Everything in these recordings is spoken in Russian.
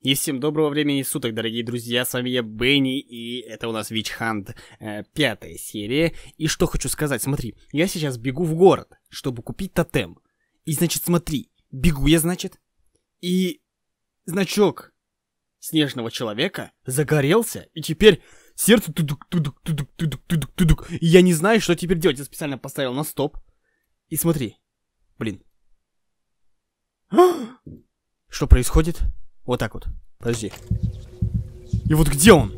И всем доброго времени суток, дорогие друзья, с вами я Бенни, и это у нас Witch Hunt, э, пятая серия. И что хочу сказать, смотри, я сейчас бегу в город, чтобы купить тотем. И, значит, смотри, бегу я, значит, и значок снежного человека загорелся, и теперь сердце тудук тудук тудук тудук тудук тудук И я не знаю, что теперь делать, я специально поставил на стоп. И смотри, блин. Что происходит? Вот так вот. Подожди. И вот где он?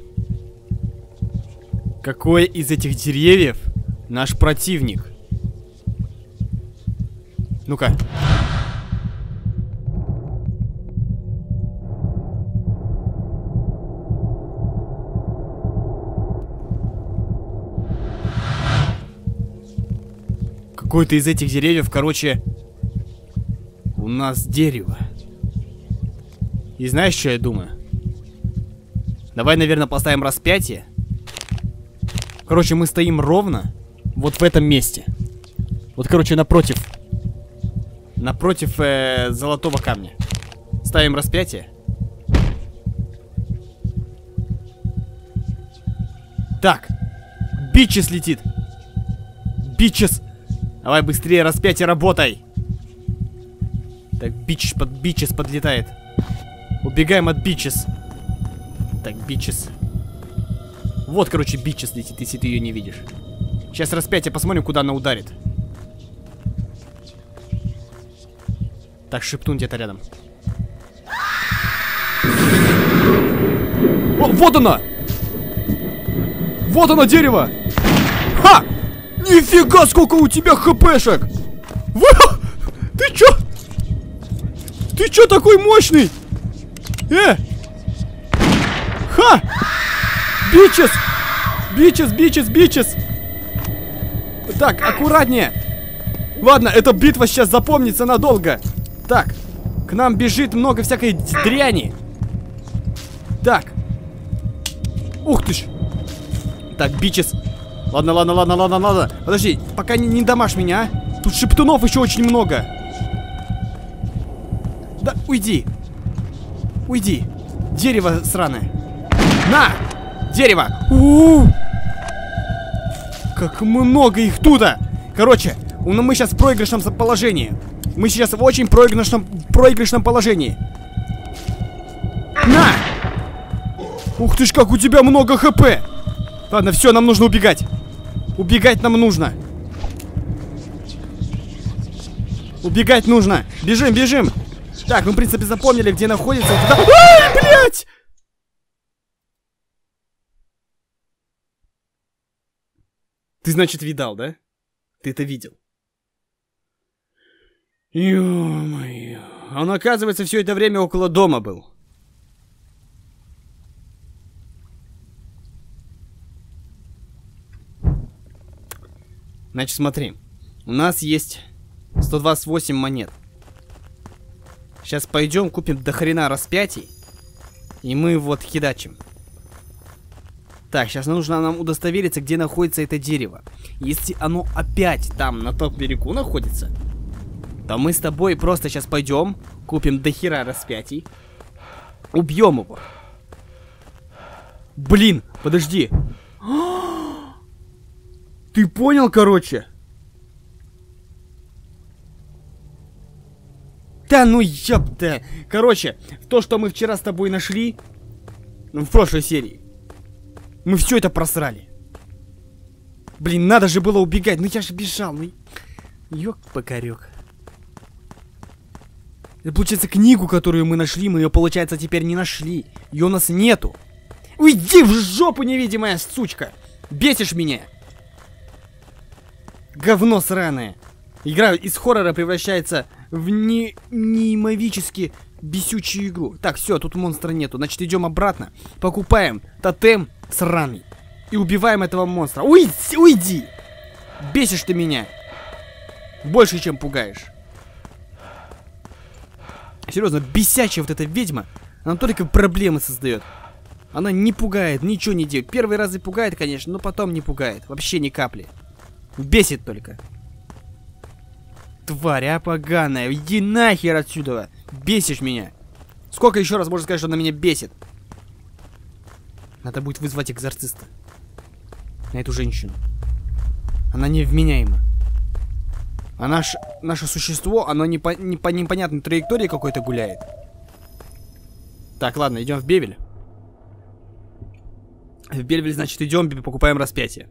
Какой из этих деревьев наш противник? Ну-ка. Какой-то из этих деревьев, короче, у нас дерево. И знаешь, что я думаю? Давай, наверное, поставим распятие. Короче, мы стоим ровно вот в этом месте. Вот, короче, напротив. Напротив э, золотого камня. Ставим распятие. Так. Бичес летит. Бичес. Давай быстрее, распятие, работай. Так, бич под бичес подлетает. Убегаем от бичес. Так, бичес. Вот, короче, бичес летит, если ты ее не видишь. Сейчас распятие, посмотрим, куда она ударит. Так, шепнуть где-то рядом. О, вот она! Вот оно, дерево! Ха! Нифига, сколько у тебя хпшек! Вы... Ты чё? Ты чё такой мощный? Э! Ха! Бичес! Бичес, бичес, бичес! Так, аккуратнее! Ладно, эта битва сейчас запомнится надолго. Так, к нам бежит много всякой дряни. Так. Ух ты ж. Так, бичес. Ладно, ладно, ладно, ладно, ладно. Подожди, пока не, не домашь меня, а. Тут шептунов еще очень много. Да, уйди. Уйди. Дерево сраное. На! Дерево! У -у -у! Как много их туда! Короче, мы сейчас в проигрышном положении. Мы сейчас в очень проигрышном, проигрышном положении. На! Ух ты ж, как у тебя много хп! Ладно, все, нам нужно убегать. Убегать нам нужно. Убегать нужно. Бежим, бежим. Так, мы, в принципе, запомнили, где находится. Ай, блядь! Ты, значит, видал, да? Ты это видел. Ё-моё. Он, оказывается, все это время около дома был. Значит, смотри. У нас есть 128 монет. Сейчас пойдем, купим до хрена распятий. И мы вот хидачим. Так, сейчас нужно нам удостовериться, где находится это дерево. Если оно опять там, на том берегу находится, то мы с тобой просто сейчас пойдем, купим до хера распятий, убьем его. Блин, подожди. Ты понял, короче? Да ну ёпта. Короче, то, что мы вчера с тобой нашли, ну, в прошлой серии, мы все это просрали. Блин, надо же было убегать. Ну я же бежал. Ну, ёк-покорёк. Это получается книгу, которую мы нашли, мы ее, получается, теперь не нашли. Ее у нас нету. Уйди в жопу, невидимая сучка! Бесишь меня! Говно сраное. Игра из хоррора превращается в не неимовически бесючую игру. Так, все, тут монстра нету. Значит, идем обратно. Покупаем тотем сраный. И убиваем этого монстра. Уйди! Уйди! Бесишь ты меня. Больше, чем пугаешь. Серьезно, бесячая вот эта ведьма. Она только проблемы создает. Она не пугает, ничего не делает. Первые разы пугает, конечно, но потом не пугает. Вообще ни капли. Бесит только. Тварь, а поганая, иди нахер отсюда. Бесишь меня. Сколько еще раз можно сказать, что она меня бесит? Надо будет вызвать экзорциста. На эту женщину. Она невменяема. А наш, наше существо, оно не по, не по непонятной траектории какой-то гуляет. Так, ладно, идем в Бевель. В Бельвель, значит, идем, покупаем распятие.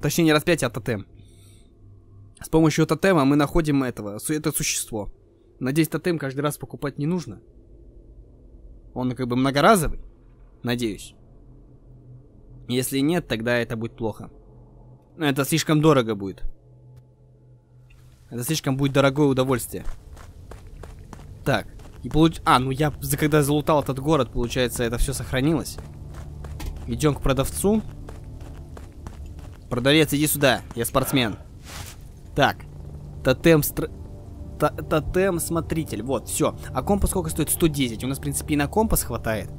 Точнее, не распятие, а тотем. С помощью тотема мы находим этого, это существо. Надеюсь, тотем каждый раз покупать не нужно. Он как бы многоразовый. Надеюсь. Если нет, тогда это будет плохо. Это слишком дорого будет. Это слишком будет дорогое удовольствие. Так. И получ... А, ну я, когда залутал этот город, получается, это все сохранилось. Идем к продавцу. Продавец, иди сюда. Я спортсмен. Так. Тотем стр... Тотем смотритель. Вот, все. А компас сколько стоит? 110. У нас, в принципе, и на компас хватает.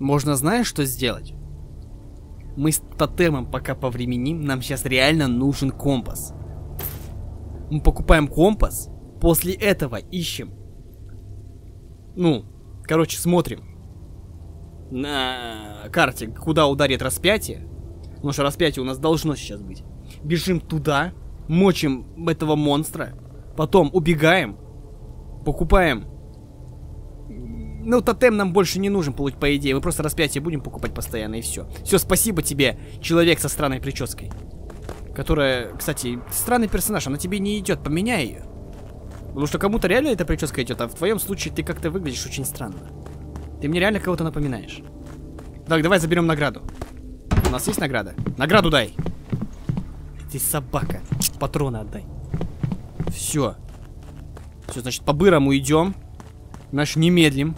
Можно, знаешь, что сделать? Мы с тотемом пока повременим. Нам сейчас реально нужен компас. Мы покупаем компас. После этого ищем. Ну, короче, смотрим. На карте, куда ударит распятие. Потому что распятие у нас должно сейчас быть. Бежим туда. Мочим этого монстра. Потом убегаем. Покупаем ну, тотем нам больше не нужен, по идее. Мы просто распятие будем покупать постоянно, и все. Все, спасибо тебе, человек со странной прической. Которая, кстати, странный персонаж, она тебе не идет, поменяй ее. Потому что кому-то реально эта прическа идет, а в твоем случае ты как-то выглядишь очень странно. Ты мне реально кого-то напоминаешь. Так, давай заберем награду. Нас есть награда? Награду дай! Ты собака. Патроны отдай. Все. Все, значит, по-бырому идем. Наш немедлим.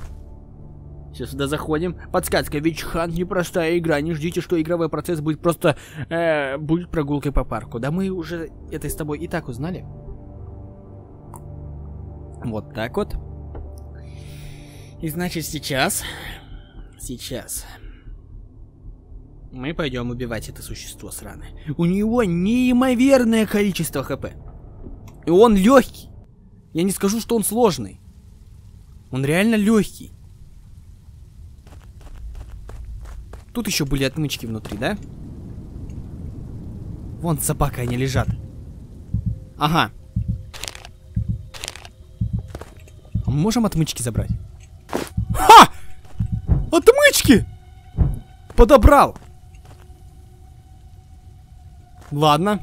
Сейчас сюда заходим. Подсказка, ведь Хан непростая игра. Не ждите, что игровой процесс будет просто... Э, будет прогулкой по парку. Да мы уже это с тобой и так узнали. Вот так вот. И значит сейчас... Сейчас... Мы пойдем убивать это существо сраное. У него неимоверное количество хп. И он легкий. Я не скажу, что он сложный. Он реально легкий. Тут еще были отмычки внутри, да? Вон собака, они лежат. Ага. А мы можем отмычки забрать? Ха! Отмычки! Подобрал! Ладно.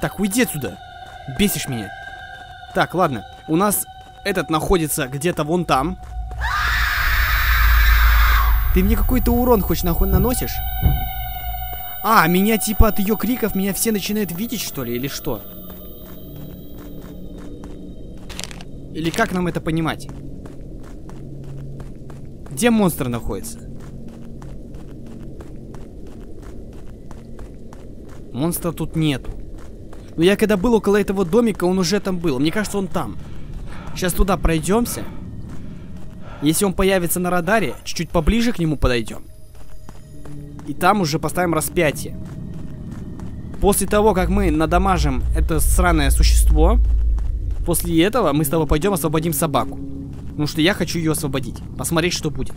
Так, уйди отсюда. Бесишь меня. Так, ладно. У нас этот находится где-то вон там. Ты мне какой-то урон хоть нахуй наносишь? А, меня типа от ее криков меня все начинают видеть, что ли, или что? Или как нам это понимать? Где монстр находится? Монстра тут нету. Но я когда был около этого домика, он уже там был. Мне кажется, он там. Сейчас туда пройдемся. Если он появится на радаре, чуть-чуть поближе к нему подойдем. И там уже поставим распятие. После того, как мы надамажим это сраное существо, после этого мы с тобой пойдем освободим собаку. Потому что я хочу ее освободить. Посмотреть, что будет.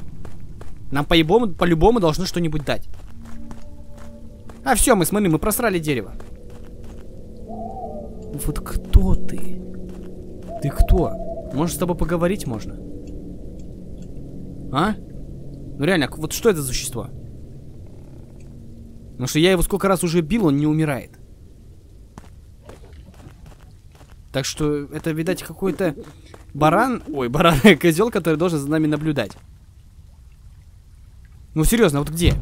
Нам по-любому по должны что-нибудь дать. А все, мы смотри, мы просрали дерево. Вот кто ты? Ты кто? Может, с тобой поговорить можно? А? Ну реально, вот что это за существо? Потому что я его сколько раз уже бил, он не умирает. Так что это, видать, какой-то баран... Ой, баран, козел, который должен за нами наблюдать. Ну, серьезно, вот где?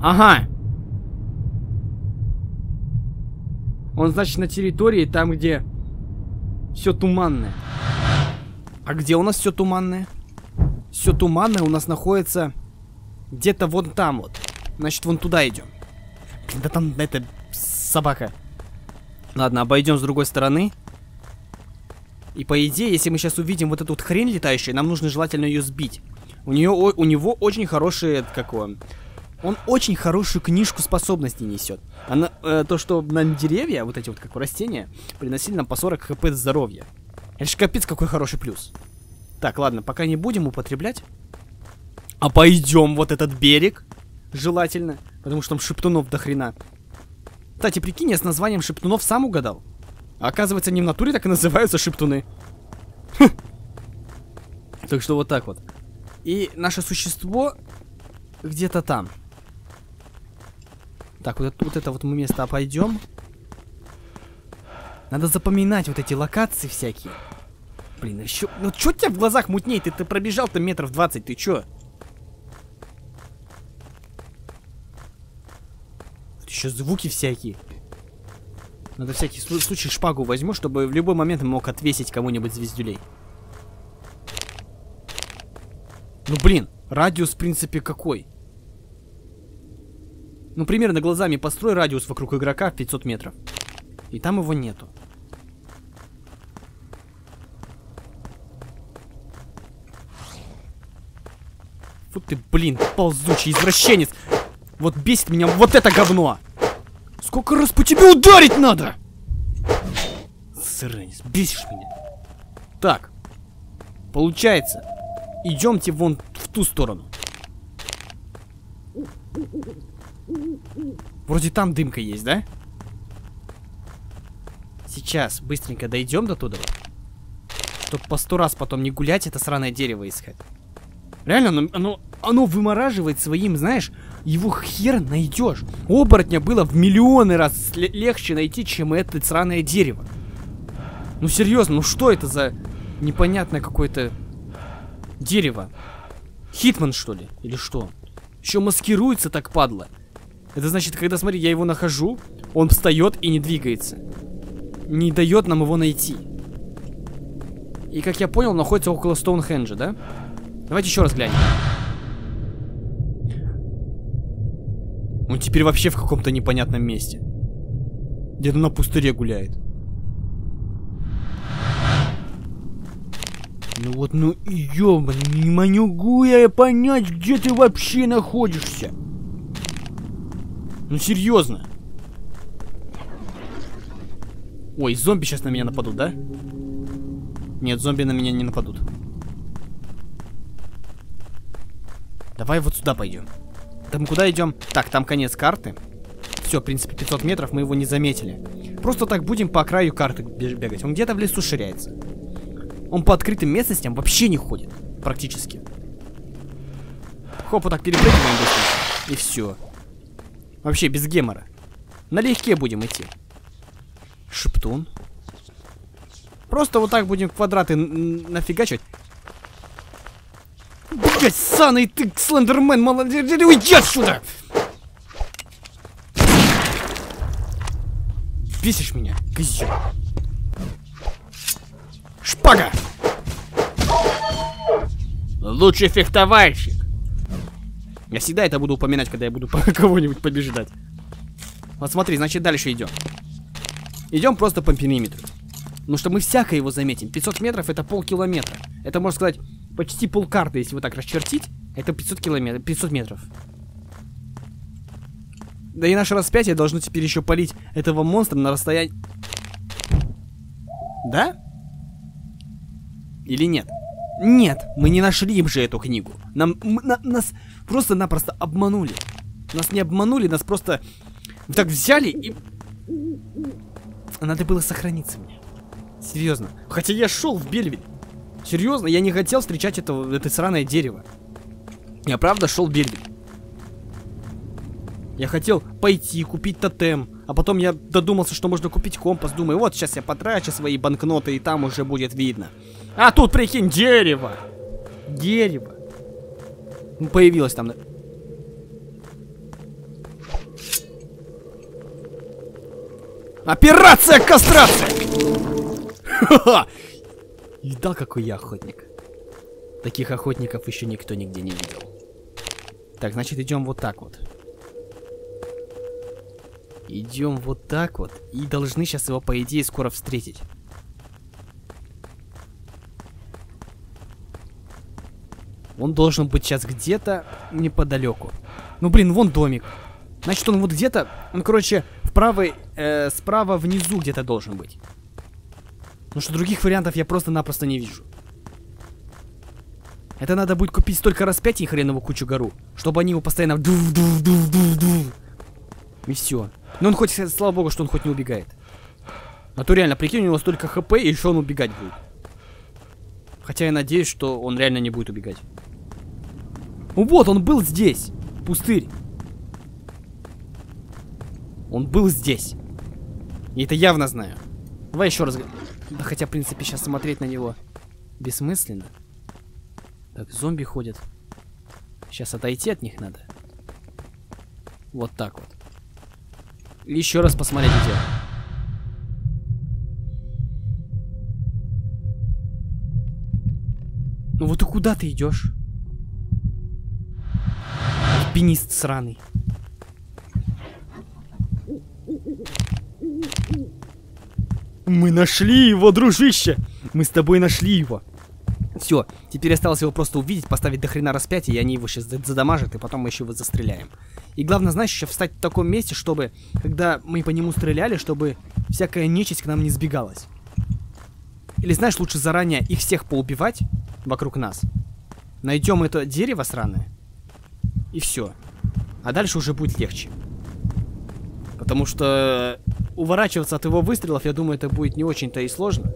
Ага. Он, значит, на территории, там, где все туманное. А где у нас все туманное? Все туманное у нас находится где-то вон там вот. Значит, вон туда идем. Да там это собака. Ладно, обойдем с другой стороны. И по идее, если мы сейчас увидим вот эту вот хрень летающую, нам нужно желательно ее сбить. У нее, у него очень хорошие, как он, Он очень хорошую книжку способностей несет. Она, э, то, что на деревья, вот эти вот как растения, приносили нам по 40 хп здоровья. Это же капец какой хороший плюс. Так, ладно, пока не будем употреблять. А пойдем вот этот берег. Желательно. Потому что там шептунов до хрена. Кстати, прикинь, я с названием шептунов сам угадал. А оказывается, не в натуре так и называются шептуны. Хм. Так что вот так вот. И наше существо где-то там. Так, вот, вот это вот мы место обойдем. Надо запоминать вот эти локации всякие. Блин, еще... Ну что у тебя в глазах мутнеет? Ты, ты пробежал-то метров 20, ты чё? Еще звуки всякие. Надо всякий случай шпагу возьму, чтобы в любой момент мог отвесить кому-нибудь звездюлей. Ну блин, радиус в принципе какой? Ну примерно глазами построй радиус вокруг игрока в 500 метров. И там его нету. Фу ты, блин, ползучий извращенец. Вот бесит меня вот это говно. Сколько раз по тебе ударить надо? Сыренец, бесишь меня. Так. Получается. Идемте вон в ту сторону. Вроде там дымка есть, да? Сейчас быстренько дойдем до туда. Чтоб по сто раз потом не гулять это сраное дерево искать. Реально, оно, оно, оно вымораживает своим, знаешь, его хер найдешь. Оборотня было в миллионы раз легче найти, чем это сраное дерево. Ну серьезно, ну что это за непонятное какое-то дерево? Хитман, что ли? Или что? Еще маскируется так падла. Это значит, когда, смотри, я его нахожу, он встает и не двигается. Не дает нам его найти. И, как я понял, находится около Стоунхенджа, да? Давайте еще раз глянем. Он теперь вообще в каком-то непонятном месте. Где-то на пустыре гуляет. Ну вот, ну ёбан, не могу я понять, где ты вообще находишься. Ну серьезно. Ой, зомби сейчас на меня нападут, да? Нет, зомби на меня не нападут. Давай вот сюда пойдем. Там куда идем? Так, там конец карты. Все, в принципе, 500 метров, мы его не заметили. Просто так будем по краю карты бегать. Он где-то в лесу ширяется. Он по открытым местностям вообще не ходит. Практически. Хоп, вот так перепрыгиваем. И все. Вообще без гемора. Налегке будем идти. Шептун. Просто вот так будем квадраты нафигачивать. Блять, саный ты, Слендермен, молодец, уйди отсюда! Бесишь меня, козел. Шпага! Лучший фехтовальщик. Я всегда это буду упоминать, когда я буду кого-нибудь побеждать. Вот смотри, значит дальше идем. Идем просто по периметру. Ну что мы всякое его заметим. 500 метров это полкилометра. Это, можно сказать, почти полкарты, если вот так расчертить, это 500 километров, 500 метров. Да и наше распятие должно теперь еще полить этого монстра на расстоянии... Да? Или нет? Нет, мы не нашли им же эту книгу. Нам, на, нас просто-напросто обманули. Нас не обманули, нас просто так взяли и... Надо было сохраниться мне. Серьезно. Хотя я шел в Бельвиль. Серьезно, я не хотел встречать это, это сраное дерево. Я правда шел в Бельвиль. Я хотел пойти купить тотем, а потом я додумался, что можно купить компас. Думаю, вот сейчас я потрачу свои банкноты, и там уже будет видно. А тут, прикинь, дерево. Дерево. Появилось там. Операция кастрация! Видал, какой я охотник? Таких охотников еще никто нигде не видел. Так, значит, идем вот так вот. Идем вот так вот. И должны сейчас его, по идее, скоро встретить. Он должен быть сейчас где-то неподалеку. Ну, блин, вон домик. Значит, он вот где-то... Он, короче, в правой... Э, справа внизу где-то должен быть. Потому что других вариантов я просто-напросто не вижу. Это надо будет купить столько распятий хренову кучу гору, чтобы они его постоянно И все. Но он хоть, слава богу, что он хоть не убегает. А то реально, прикинь, у него столько хп, и еще он убегать будет. Хотя я надеюсь, что он реально не будет убегать. Вот, он был здесь. Пустырь. Он был здесь. И это явно знаю. Давай еще раз. Да хотя, в принципе, сейчас смотреть на него бессмысленно. Так, зомби ходят. Сейчас отойти от них надо. Вот так вот. еще раз посмотреть где. Ну вот и куда ты идешь? Альпинист сраный. Мы нашли его, дружище! Мы с тобой нашли его. Все, теперь осталось его просто увидеть, поставить до хрена распятие, и они его сейчас задамажат, и потом мы еще его застреляем. И главное, знаешь, еще встать в таком месте, чтобы, когда мы по нему стреляли, чтобы всякая нечисть к нам не сбегалась. Или знаешь, лучше заранее их всех поубивать вокруг нас. Найдем это дерево сраное. И все. А дальше уже будет легче. Потому что уворачиваться от его выстрелов, я думаю, это будет не очень-то и сложно.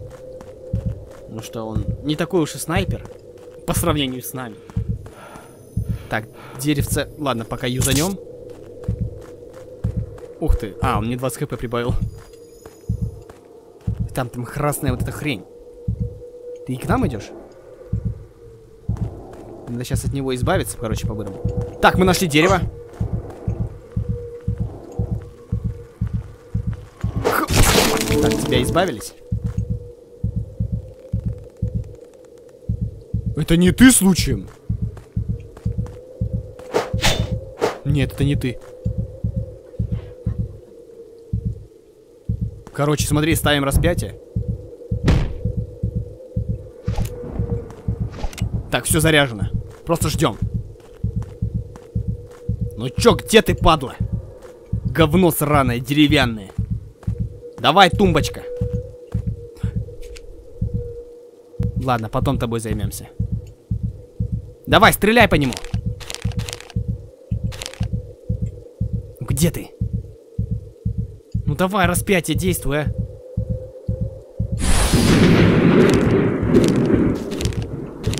Потому что он не такой уж и снайпер. По сравнению с нами. Так, деревце... Ладно, пока юзанем. Ух ты. А, он мне 20 хп прибавил. Там, там красная вот эта хрень. Ты и к нам идешь? Надо сейчас от него избавиться, короче, по-бырому. Так, мы нашли дерево. Так, тебя избавились? Это не ты случаем? Нет, это не ты. Короче, смотри, ставим распятие. Так, все заряжено. Просто ждем. Ну чё, где ты, падла? Говно сраное, деревянное. Давай, тумбочка. Ладно, потом тобой займемся. Давай, стреляй по нему. Где ты? Ну давай, распятие, действуй, а.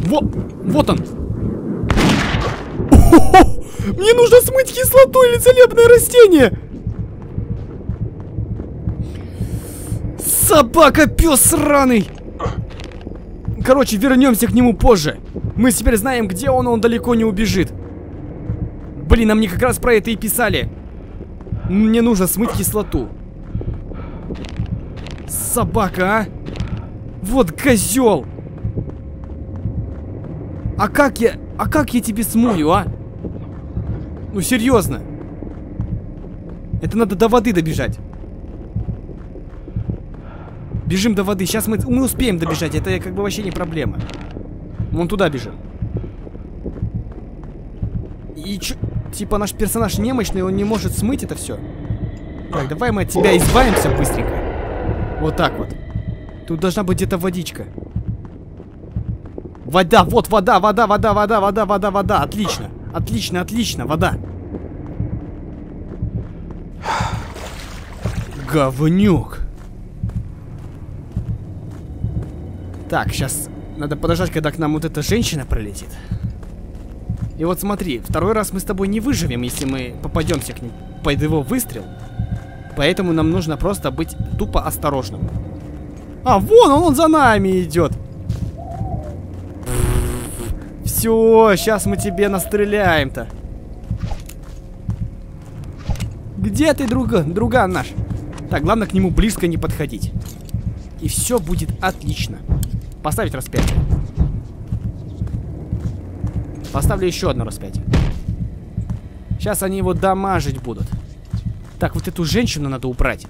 Вот, вот он. Мне нужно смыть кислоту или целебное растение. Собака, пес сраный. Короче, вернемся к нему позже. Мы теперь знаем, где он, он далеко не убежит. Блин, а мне как раз про это и писали. Мне нужно смыть кислоту. Собака, а? Вот козел! А как я... А как я тебе смою, а? Ну, серьезно. Это надо до воды добежать. Бежим до воды. Сейчас мы, мы успеем добежать. Это как бы вообще не проблема. Вон туда бежим. И чё? Типа наш персонаж немощный, он не может смыть это все. Так, давай мы от тебя избавимся быстренько. Вот так вот. Тут должна быть где-то водичка. Вода, вот вода, вода, вода, вода, вода, вода, вода. Отлично. Отлично, отлично, вода. Говнюк. Так, сейчас надо подождать, когда к нам вот эта женщина пролетит. И вот смотри, второй раз мы с тобой не выживем, если мы попадемся к ним под его выстрел. Поэтому нам нужно просто быть тупо осторожным. А, вон он, он за нами идет. Все, сейчас мы тебе настреляем-то. Где ты, друга, друган наш? Так, главное к нему близко не подходить. И все будет отлично. Поставить распятие. Поставлю еще одно распятие. Сейчас они его дамажить будут. Так, вот эту женщину надо убрать.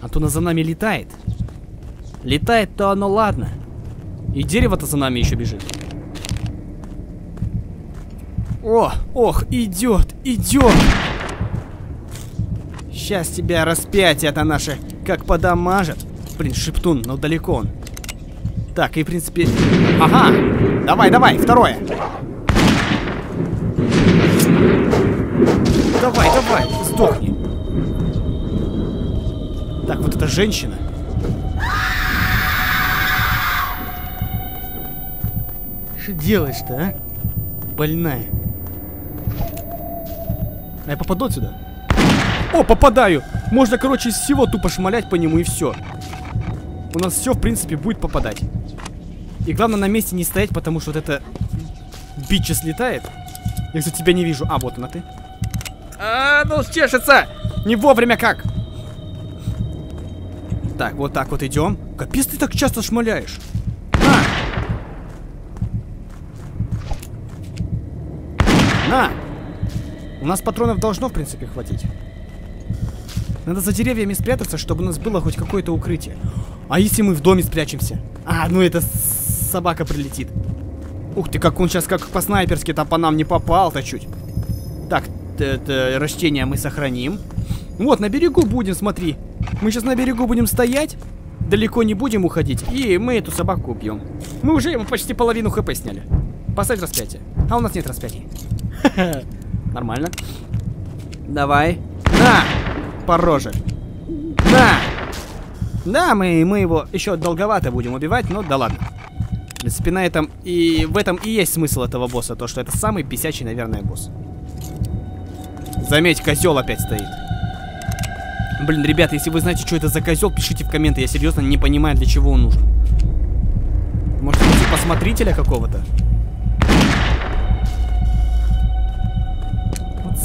А то она за нами летает. Летает-то оно ладно. И дерево-то за нами еще бежит. О, ох, идет, идем. Сейчас тебя распятие это наше как подамажит. Блин, шептун, но далеко он. Так, и в принципе... Ага! Давай, давай, второе! Давай, давай, сдохни. Так, вот эта женщина. Что делаешь-то, а? Больная. А я попаду сюда? О, попадаю! Можно, короче, из всего тупо шмалять по нему и все. У нас все, в принципе, будет попадать. И главное на месте не стоять, потому что вот это бича слетает. Я, кстати, тебя не вижу. А, вот она ты. А, ну чешется! Не вовремя как! Так, вот так вот идем. Капец ты так часто шмаляешь. На! У нас патронов должно, в принципе, хватить. Надо за деревьями спрятаться, чтобы у нас было хоть какое-то укрытие. А если мы в доме спрячемся? А, ну это собака прилетит. Ух ты, как он сейчас как по-снайперски там по нам не попал-то чуть. Так, это растения мы сохраним. Вот, на берегу будем, смотри. Мы сейчас на берегу будем стоять, далеко не будем уходить, и мы эту собаку убьем. Мы уже ему почти половину хп сняли. Поставь распятие. А у нас нет распятий. Нормально. Давай. На! По роже. На! Да, мы, мы его еще долговато будем убивать, но да ладно. В принципе, на этом и в этом и есть смысл этого босса, то что это самый писячий, наверное, босс. Заметь, козел опять стоит. Блин, ребята, если вы знаете, что это за козел, пишите в комменты. Я серьезно не понимаю, для чего он нужен. Может, это типа какого-то?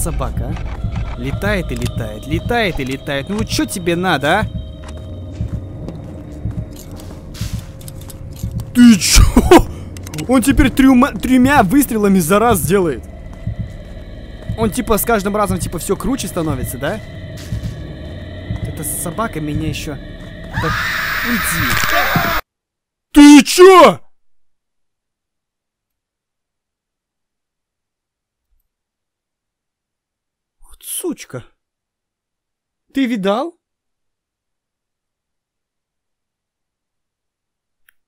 Собака, а. Летает и летает, летает и летает. Ну вот что тебе надо, а? Ты чё? Он теперь трюма, тремя выстрелами за раз делает. Он типа с каждым разом типа все круче становится, да? Эта собака меня еще... Да уйди. Ты чё? Вот сучка. Ты видал?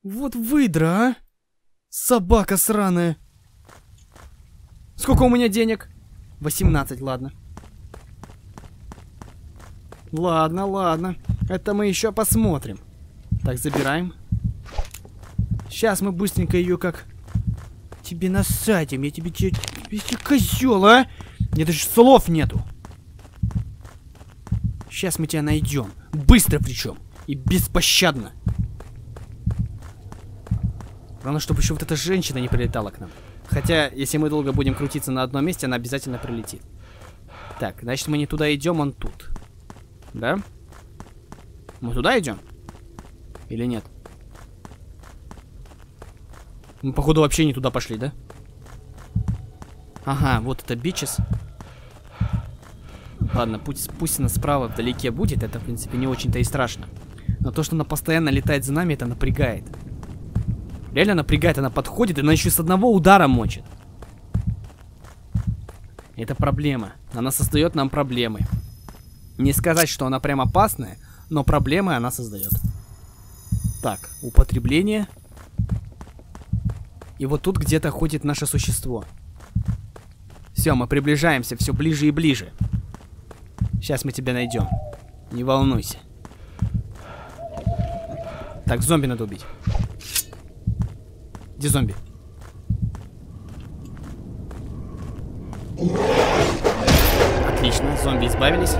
Вот выдра, а? Собака сраная. Сколько у меня денег? 18, ладно. Ладно, ладно. Это мы еще посмотрим. Так, забираем. Сейчас мы быстренько ее как... Тебе насадим. Я тебе... тебе, тебе козел, а? Мне даже слов нету. Сейчас мы тебя найдем. Быстро причем. И беспощадно. Главное, чтобы еще вот эта женщина не прилетала к нам. Хотя, если мы долго будем крутиться на одном месте, она обязательно прилетит. Так, значит, мы не туда идем, он тут. Да? Мы туда идем? Или нет? Мы, походу, вообще не туда пошли, да? Ага, вот это бичес. Ладно, пусть, пусть она справа вдалеке будет, это, в принципе, не очень-то и страшно. Но то, что она постоянно летает за нами, это напрягает. Реально напрягает, она подходит, и она еще с одного удара мочит. Это проблема. Она создает нам проблемы. Не сказать, что она прям опасная, но проблемы она создает. Так, употребление. И вот тут где-то ходит наше существо. Все, мы приближаемся все ближе и ближе. Сейчас мы тебя найдем. Не волнуйся. Так, зомби надо убить. Где зомби? Отлично, зомби избавились.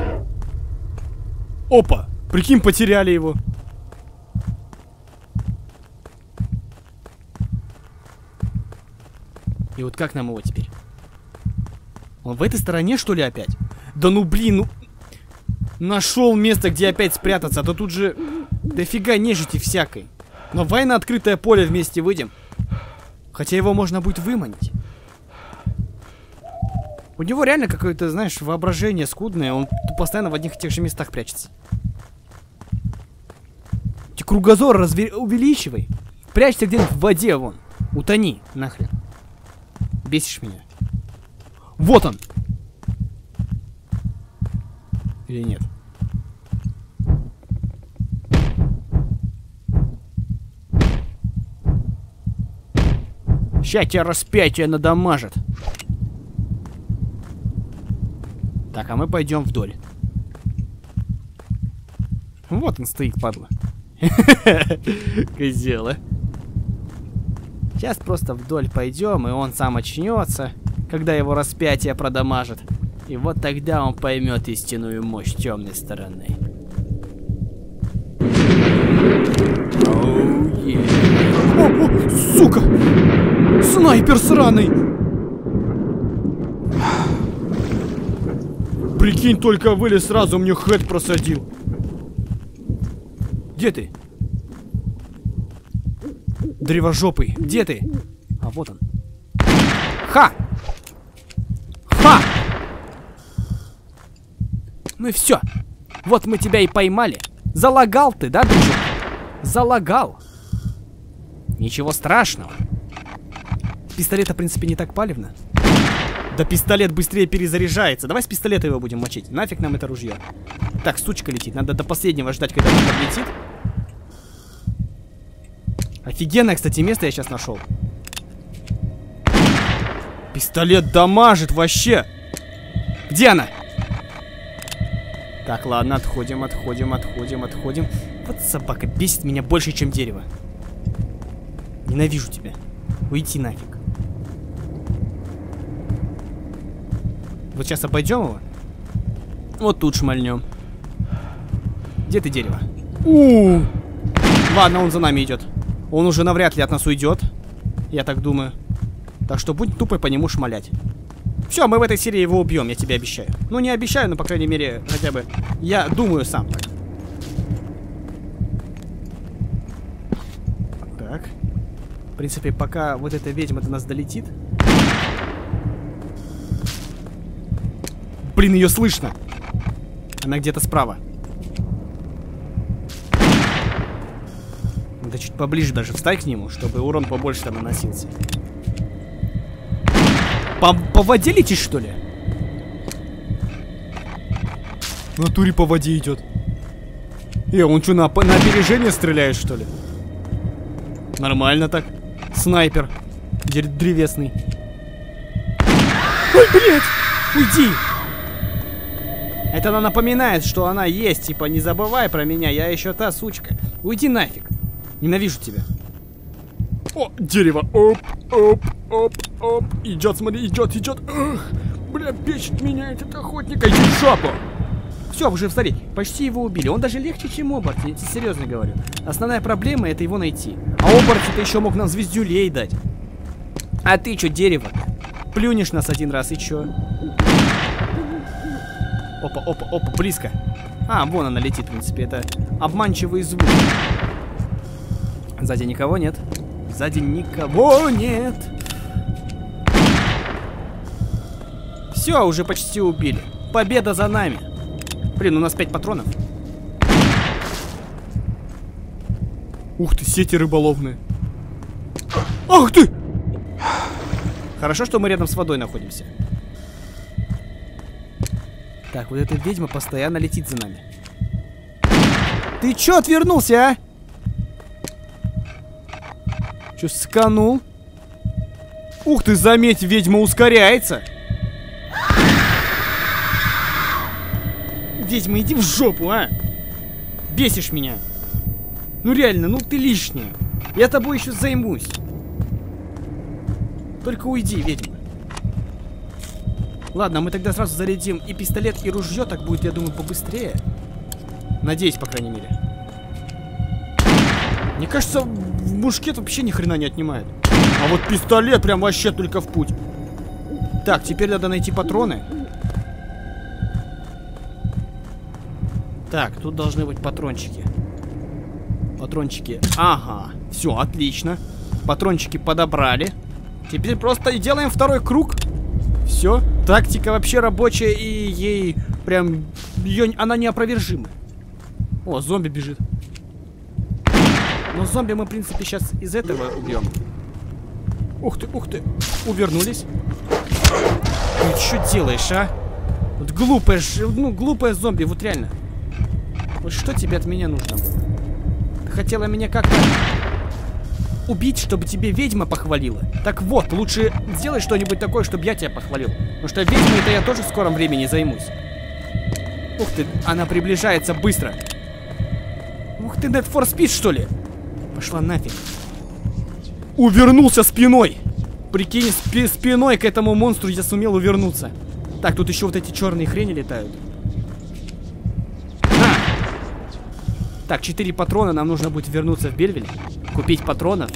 Опа! Прикинь, потеряли его. И вот как нам его теперь? Он в этой стороне, что ли, опять? Да ну блин, ну... Нашел место, где опять спрятаться, а то тут же дофига нежити всякой. Но давай на открытое поле вместе выйдем. Хотя его можно будет выманить. У него реально какое-то, знаешь, воображение скудное. Он постоянно в одних и тех же местах прячется. Ты кругозор разве... увеличивай. Прячься где-нибудь в воде, вон. Утони, нахрен. Бесишь меня. Вот он. Или нет? Ща тебя распятие надамажит. Так, а мы пойдем вдоль. Вот он стоит, падла. Козела. Сейчас просто вдоль пойдем, и он сам очнется, когда его распятие продамажит. И вот тогда он поймет истинную мощь темной стороны. Оу, е. О, о, сука! Снайпер сраный! Прикинь, только вылез сразу мне хэт просадил. Где ты? Древожопый, где ты? А вот он. Ха! Ха! Ну и все. Вот мы тебя и поймали. Залагал ты, да? Залагал. Ничего страшного. Пистолет, в принципе, не так палевно. Да пистолет быстрее перезаряжается. Давай с пистолета его будем мочить. Нафиг нам это ружье. Так, сучка летит. Надо до последнего ждать, когда она подлетит. Офигенное, кстати, место я сейчас нашел. Пистолет дамажит вообще. Где она? Так, ладно, отходим, отходим, отходим, отходим. Вот собака бесит меня больше, чем дерево. Ненавижу тебя. Уйти нафиг. Вот сейчас обойдем его. Вот тут шмальнем. Где ты дерево? У, Ладно, он за нами идет. Он уже навряд ли от нас уйдет. Я так думаю. Так что будь тупой по нему шмалять. Все, мы в этой серии его убьем, я тебе обещаю. Ну, не обещаю, но, по крайней мере, хотя бы я думаю сам так. Так. В принципе, пока вот эта ведьма до нас долетит, Блин, ее слышно. Она где-то справа. Надо чуть поближе даже встать к нему, чтобы урон побольше там наносился. По, по воде летишь, что ли? В натуре по воде идет. Э, он что, на, на опережение стреляет, что ли? Нормально так. Снайпер. Древесный. Ой, блядь! Уйди! Это она напоминает, что она есть. Типа, не забывай про меня, я еще та сучка. Уйди нафиг. Ненавижу тебя. О, дерево. Оп, оп, оп, оп. Идет, смотри, идет, идет. Эх, бля, бесит меня этот охотник. Иди в жопу. Все, уже смотри, почти его убили. Он даже легче, чем Оборот, я тебе серьезно говорю. Основная проблема это его найти. А Оборот-то еще мог нам звездюлей дать. А ты что, дерево? Плюнешь нас один раз и чё? Опа, опа, опа, близко. А, вон она летит, в принципе. Это обманчивый звук. Сзади никого нет. Сзади никого нет. Все, уже почти убили. Победа за нами. Блин, у нас 5 патронов. Ух ты, сети рыболовные. Ах ты! Хорошо, что мы рядом с водой находимся. Так, вот эта ведьма постоянно летит за нами. Ты чё отвернулся, а? Чё, сканул? Ух ты, заметь, ведьма ускоряется. Ведьма, иди в жопу, а? Бесишь меня. Ну реально, ну ты лишняя. Я тобой еще займусь. Только уйди, ведьма. Ладно, мы тогда сразу зарядим и пистолет, и ружье, так будет, я думаю, побыстрее. Надеюсь, по крайней мере. Мне кажется, мушкет вообще ни хрена не отнимает. А вот пистолет прям вообще только в путь. Так, теперь надо найти патроны. Так, тут должны быть патрончики. Патрончики. Ага, все, отлично. Патрончики подобрали. Теперь просто делаем второй круг. Все. Тактика вообще рабочая, и ей прям... Ее, она неопровержима. О, зомби бежит. Но зомби мы, в принципе, сейчас из этого убьем. Ух ты, ух ты. Увернулись. Ты что делаешь, а? Вот глупая, ну, глупая зомби, вот реально. Вот что тебе от меня нужно? Ты хотела меня как-то убить, чтобы тебе ведьма похвалила? Так вот, лучше сделай что-нибудь такое, чтобы я тебя похвалил. Потому что ведьмой-то я тоже в скором времени займусь. Ух ты, она приближается быстро. Ух ты, Net for Speed, что ли? Пошла нафиг. Увернулся спиной. Прикинь, спи спиной к этому монстру я сумел увернуться. Так, тут еще вот эти черные хрени летают. На! Так, 4 патрона, нам нужно будет вернуться в Бельвиль. Купить патронов.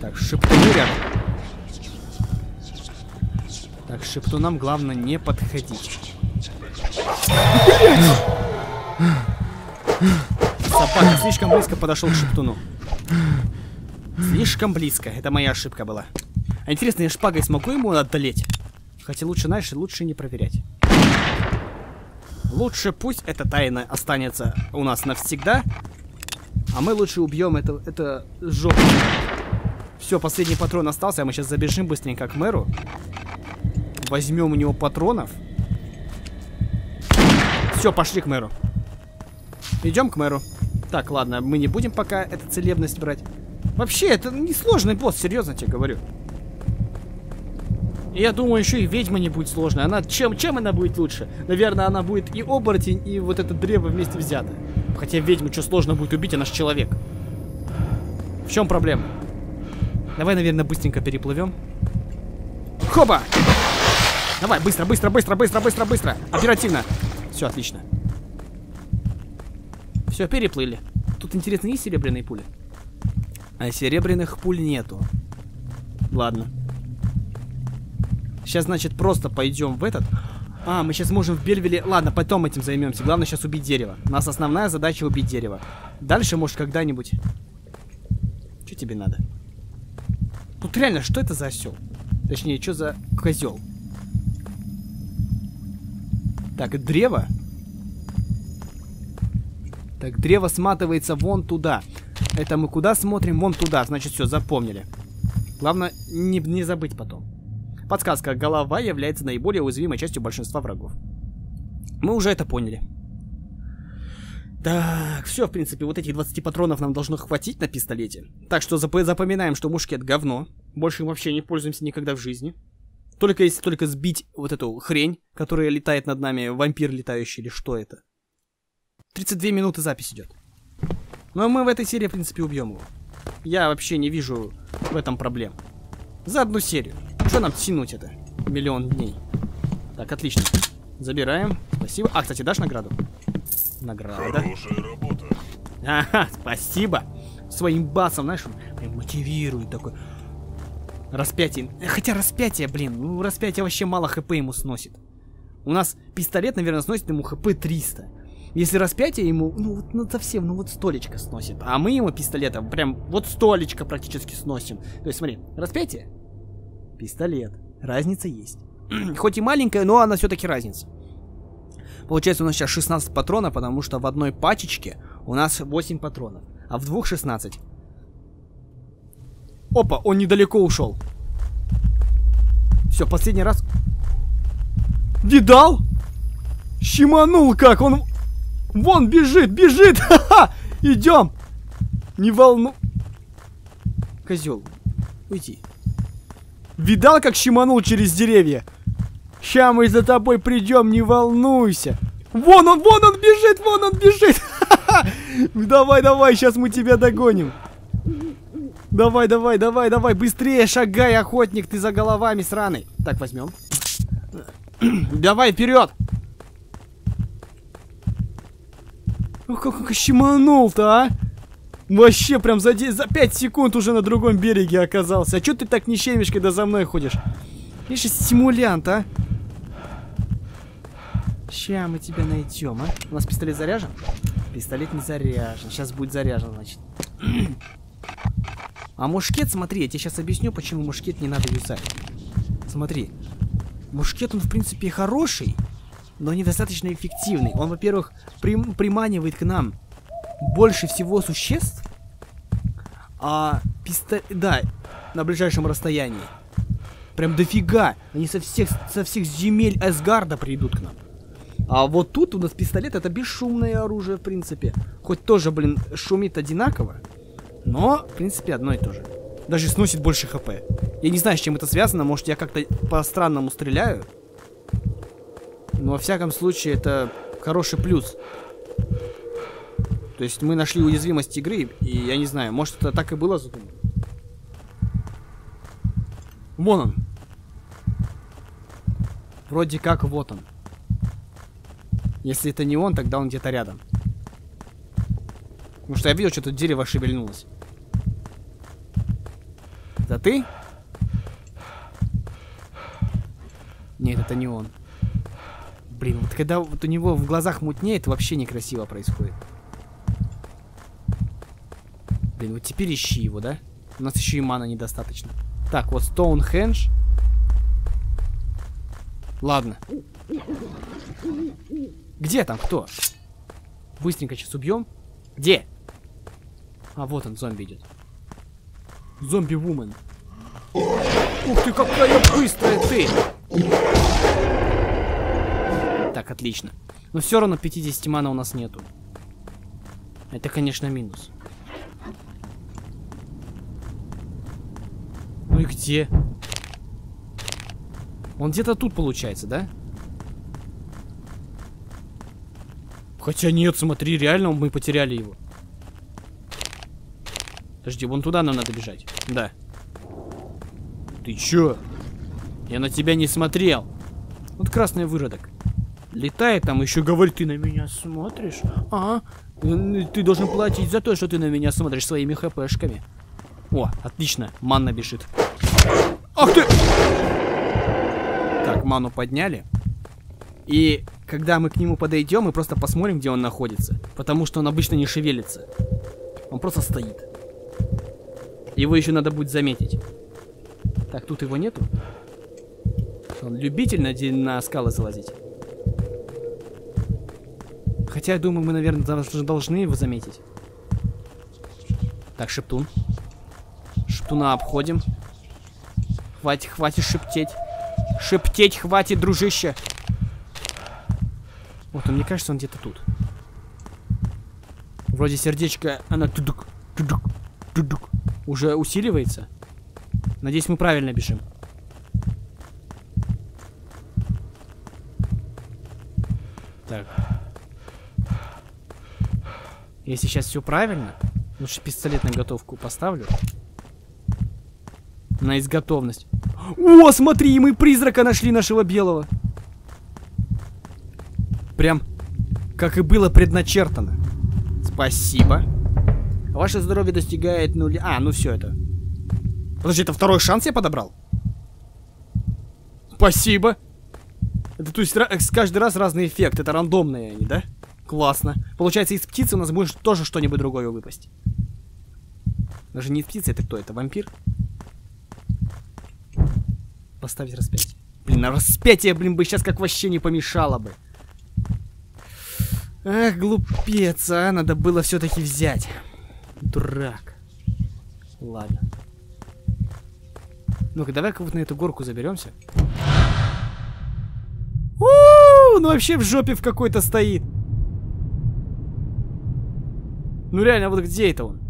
Так, шептуны рядом. Так, шептунам главное не подходить. Собака слишком близко подошел к шептуну. Слишком близко. Это моя ошибка была. А интересно, я шпагой смогу ему отдалеть? Хотя лучше, знаешь, лучше не проверять. Лучше пусть эта тайна останется у нас навсегда. А мы лучше убьем это, это жопу. Все, последний патрон остался. А мы сейчас забежим быстренько к мэру. Возьмем у него патронов. Все, пошли к мэру. Идем к мэру. Так, ладно, мы не будем пока эту целебность брать. Вообще, это несложный босс, серьезно тебе говорю. Я думаю, еще и ведьма не будет сложной. Она чем, чем она будет лучше? Наверное, она будет и оборотень, и вот это древо вместе взято. Хотя ведьму что сложно будет убить, она же человек. В чем проблема? Давай, наверное, быстренько переплывем. Хоба! Давай, быстро, быстро, быстро, быстро, быстро, быстро. Оперативно. Все, отлично. Все, переплыли. Тут, интересно, есть серебряные пули? А серебряных пуль нету. Ладно. Сейчас, значит, просто пойдем в этот. А, мы сейчас можем в Бельвиле... Ладно, потом этим займемся. Главное сейчас убить дерево. У нас основная задача убить дерево. Дальше, может, когда-нибудь... Что тебе надо? Тут реально, что это за осел? Точнее, что за козел? Так, древо. Так, древо сматывается вон туда. Это мы куда смотрим? Вон туда. Значит, все, запомнили. Главное, не, не забыть потом. Подсказка. Голова является наиболее уязвимой частью большинства врагов. Мы уже это поняли. Так, все, в принципе, вот этих 20 патронов нам должно хватить на пистолете. Так что зап запоминаем, что мушкет говно. Больше им вообще не пользуемся никогда в жизни. Только если только сбить вот эту хрень, которая летает над нами, вампир летающий или что это. 32 минуты запись идет. Но мы в этой серии, в принципе, убьем его. Я вообще не вижу в этом проблем. За одну серию. Что нам тянуть это? Миллион дней. Так, отлично. Забираем. Спасибо. А, кстати, дашь награду? Награда. Хорошая работа. Ага, спасибо. Своим басом, знаешь, прям мотивирует такой. Распятие. Хотя распятие, блин, ну распятие вообще мало хп ему сносит. У нас пистолет, наверное, сносит ему хп 300. Если распятие ему, ну вот ну, совсем, ну вот столечко сносит. А мы ему пистолетом прям вот столечко практически сносим. То есть смотри, распятие, пистолет. Разница есть. Хоть и маленькая, но она все-таки разница. Получается у нас сейчас 16 патронов, потому что в одной пачечке у нас 8 патронов. А в двух 16. Опа, он недалеко ушел. Все, последний раз. Видал? Щеманул как, он Вон бежит, бежит! Ха-ха! Идем! Не волну... Козел, уйди. Видал, как щеманул через деревья? Ща мы за тобой придем, не волнуйся. Вон он, вон он бежит, вон он бежит. Давай, давай, сейчас мы тебя догоним. Давай, давай, давай, давай, быстрее шагай, охотник, ты за головами сраный. Так, возьмем. Давай, вперед! Ну как, как щеманул-то, а? Вообще, прям за, за 5 секунд уже на другом береге оказался. А чё ты так нищемишь, когда за мной ходишь? Видишь, стимулянт, а? Ща мы тебя найдем, а? У нас пистолет заряжен? Пистолет не заряжен. Сейчас будет заряжен, значит. А мушкет, смотри, я тебе сейчас объясню, почему мушкет не надо юзать. Смотри. Мушкет, он, в принципе, хороший но недостаточно эффективный. Он, во-первых, прим приманивает к нам больше всего существ, а пистолет... Да, на ближайшем расстоянии. Прям дофига. Они со всех, со всех земель Эсгарда придут к нам. А вот тут у нас пистолет это бесшумное оружие, в принципе. Хоть тоже, блин, шумит одинаково. Но, в принципе, одно и то же. Даже сносит больше хп. Я не знаю, с чем это связано. Может, я как-то по-странному стреляю. Но, во всяком случае, это хороший плюс. То есть мы нашли уязвимость игры, и я не знаю, может это так и было задумано. Вон он. Вроде как вот он. Если это не он, тогда он где-то рядом. Потому что я видел, что тут дерево шевельнулось. Это ты? Нет, это не он. Блин, вот когда вот у него в глазах мутнеет, вообще некрасиво происходит. Блин, вот теперь ищи его, да? У нас еще и мана недостаточно. Так, вот Стоунхендж. Ладно. Где там кто? Быстренько сейчас убьем. Где? А, вот он, зомби идет. Зомби-вумен. Ух ты, какая быстрая ты! Так, отлично. Но все равно 50 мана у нас нету. Это, конечно, минус. Ну и где? Он где-то тут получается, да? Хотя нет, смотри, реально мы потеряли его. Подожди, вон туда нам надо бежать. Да. Ты чё? Я на тебя не смотрел. Вот красный выродок. Летает там, еще говорит, ты на меня смотришь? А, ты должен платить за то, что ты на меня смотришь своими хпшками. О, отлично, манна бежит. Ах ты! Так, ману подняли. И когда мы к нему подойдем, мы просто посмотрим, где он находится. Потому что он обычно не шевелится. Он просто стоит. Его еще надо будет заметить. Так, тут его нету. Он любитель на, на скалы залазить. Хотя, я думаю, мы, наверное, должны его заметить. Так, Шептун. Шептуна обходим. Хватит, хватит шептеть. Шептеть хватит, дружище. Вот он, мне кажется, он где-то тут. Вроде сердечко, она тудук, тудук, тудук. Уже усиливается. Надеюсь, мы правильно бежим. Так. Если сейчас все правильно, лучше пистолет на готовку поставлю. На изготовность. О, смотри, мы призрака нашли нашего белого. Прям как и было предначертано. Спасибо. Ваше здоровье достигает нуля. А, ну все это. Подожди, это второй шанс я подобрал? Спасибо. Это то есть каждый раз разный эффект. Это рандомные они, да? Классно. Получается, из птицы у нас будет тоже что-нибудь другое выпасть. Даже не из птицы, это кто? Это вампир? Поставить распятие. Блин, на распятие, блин, бы сейчас как вообще не помешало бы. Эх, глупец, а. Надо было все-таки взять. Дурак. Ладно. Ну-ка, давай-ка вот на эту горку заберемся. У, ну вообще в жопе в какой-то стоит. Ну реально, вот где это он?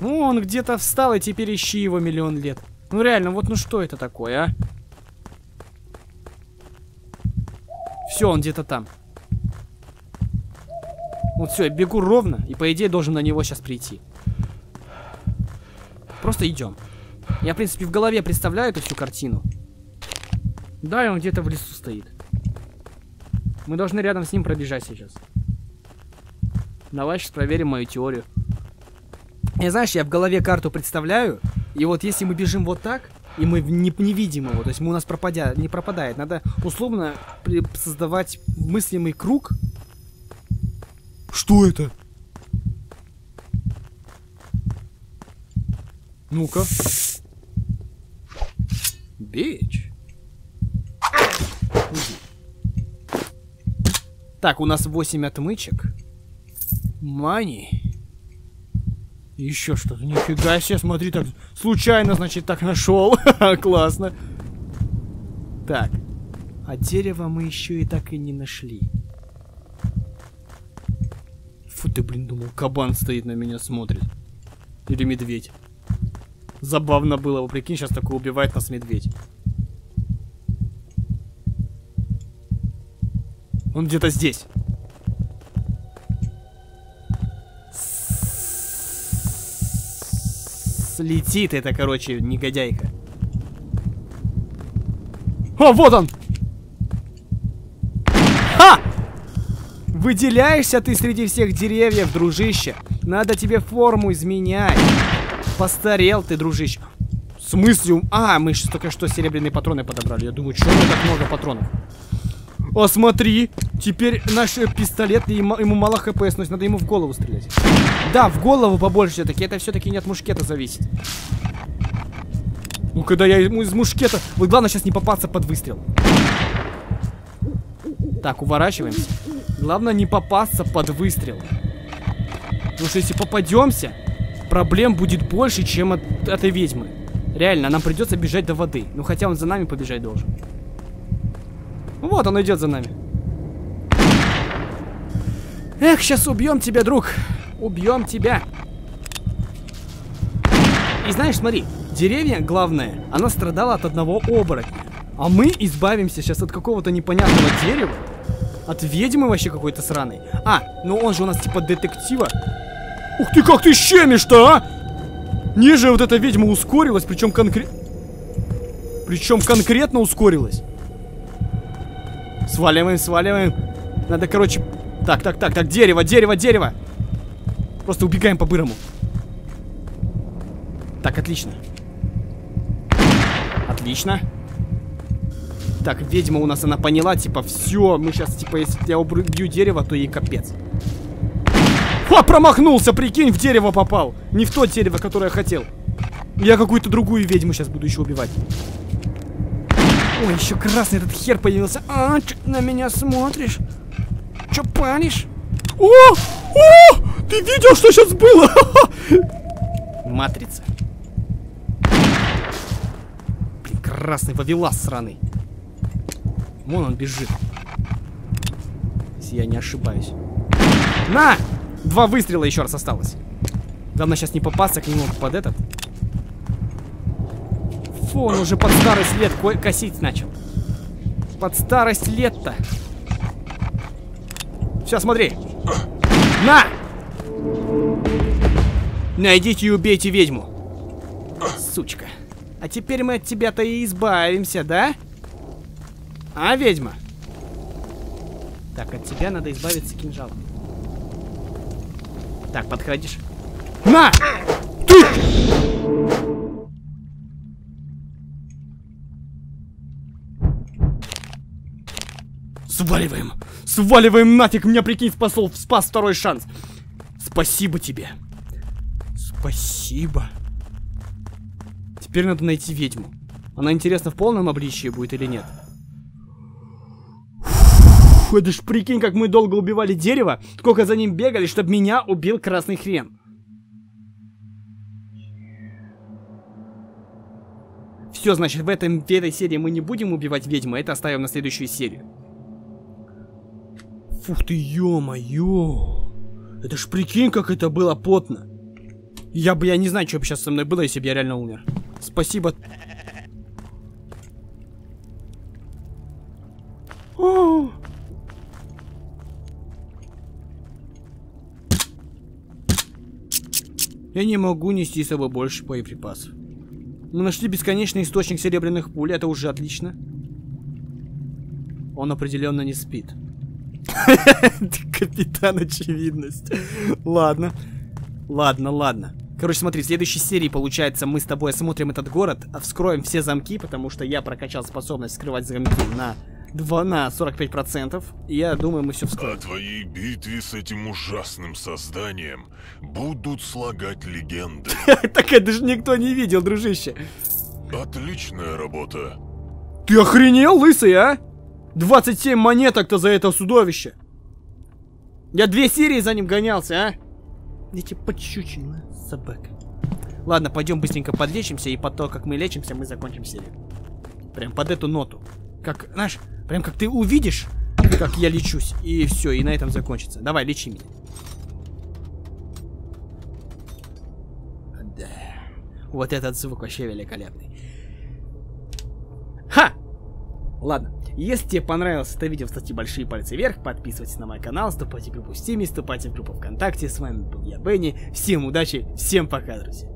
Ну, он где-то встал, и теперь ищи его миллион лет. Ну реально, вот ну что это такое, а? Все, он где-то там. Вот все, я бегу ровно, и по идее должен на него сейчас прийти. Просто идем. Я, в принципе, в голове представляю эту всю картину. Да, он где-то в лесу стоит. Мы должны рядом с ним пробежать сейчас. Давай сейчас проверим мою теорию. Я, знаешь, я в голове карту представляю, и вот если мы бежим вот так, и мы не, не видим его, то есть мы у нас пропадя, не пропадает, надо условно создавать мыслимый круг. Что это? Ну-ка. Бич. Так, у нас 8 отмычек. Мани. Еще что-то. Нифига себе, смотри, так случайно, значит, так нашел. Классно. Так. А дерево мы еще и так и не нашли. Фу ты, блин, думал, кабан стоит на меня смотрит. Или медведь. Забавно было, вы прикинь, сейчас такой убивает нас медведь. Он где-то здесь. Слетит это, короче, негодяйка. О, вот он! Ха! Выделяешься ты среди всех деревьев, дружище. Надо тебе форму изменять. Постарел ты, дружище. В смысле? А, мы же только что серебряные патроны подобрали. Я думаю, что так много патронов? О, смотри, теперь наш пистолет, ему мало хп, сносит, надо ему в голову стрелять. Да, в голову побольше все-таки, это все-таки не от мушкета зависит. Ну, когда я из мушкета... Вот главное сейчас не попасться под выстрел. Так, уворачиваемся. Главное не попасться под выстрел. Потому что если попадемся, проблем будет больше, чем от этой ведьмы. Реально, нам придется бежать до воды. Ну, хотя он за нами побежать должен. Вот он идет за нами. Эх, сейчас убьем тебя, друг. Убьем тебя. И знаешь, смотри, деревья, главное, она страдала от одного оборотня. А мы избавимся сейчас от какого-то непонятного дерева. От ведьмы вообще какой-то сраной. А, ну он же у нас типа детектива. Ух ты, как ты щемишь-то, а! Ниже вот эта ведьма ускорилась, причем конкретно... Причем конкретно ускорилась. Сваливаем, сваливаем. Надо, короче... Так, так, так, так, дерево, дерево, дерево. Просто убегаем по-бырому. Так, отлично. Отлично. Так, ведьма у нас, она поняла, типа, все, мы сейчас, типа, если я убью дерево, то ей капец. О, промахнулся, прикинь, в дерево попал. Не в то дерево, которое я хотел. Я какую-то другую ведьму сейчас буду еще убивать. Ой, еще красный этот хер появился. А, на меня смотришь? Че палишь? О! О! Ты видел, что сейчас было? Матрица. Блин, красный вавилас сраный. Вон он бежит. Если я не ошибаюсь. На! Два выстрела еще раз осталось. Главное сейчас не попасться к нему под этот. Фу, он уже под старость лет косить начал. Под старость лет-то. Сейчас, смотри. На! Найдите и убейте ведьму. Сучка. А теперь мы от тебя-то и избавимся, да? А, ведьма? Так, от тебя надо избавиться кинжалом. Так, подходишь. На! Сваливаем! Сваливаем нафиг! Меня, прикинь, спасал, спас второй шанс. Спасибо тебе. Спасибо. Теперь надо найти ведьму. Она, интересно, в полном обличии будет или нет? Фу, это ж прикинь, как мы долго убивали дерево, сколько за ним бегали, чтобы меня убил красный хрен. Все, значит, в, этом, в этой серии мы не будем убивать ведьму, это оставим на следующую серию. Фух ты, ё-моё. Это ж прикинь, как это было потно. Я бы, я не знаю, что бы сейчас со мной было, если бы я реально умер. Спасибо. О! Я не могу нести с собой больше боеприпасов. Мы нашли бесконечный источник серебряных пуль, это уже отлично. Он определенно не спит. Капитан Очевидность. Ладно. Ладно, ладно. Короче, смотри, в следующей серии, получается, мы с тобой осмотрим этот город, вскроем все замки, потому что я прокачал способность скрывать замки на 2 на 45%. И я думаю, мы все вскроем. О твоей битве с этим ужасным созданием будут слагать легенды. Так это же никто не видел, дружище. Отличная работа. Ты охренел, лысый, а? 27 монеток-то за это судовище. Я две серии за ним гонялся, а? Эти подщученные собаки. Ладно, пойдем быстренько подлечимся, и потом, как мы лечимся, мы закончим серию. Прям под эту ноту. Как, знаешь, прям как ты увидишь, как я лечусь, и все, и на этом закончится. Давай, лечи меня. Да. Вот этот звук вообще великолепный. Ха! Ладно, если тебе понравилось это видео, ставьте большие пальцы вверх, подписывайтесь на мой канал, вступайте в группу Steam, вступайте в группу ВКонтакте. С вами был я, Бенни. Всем удачи, всем пока, друзья.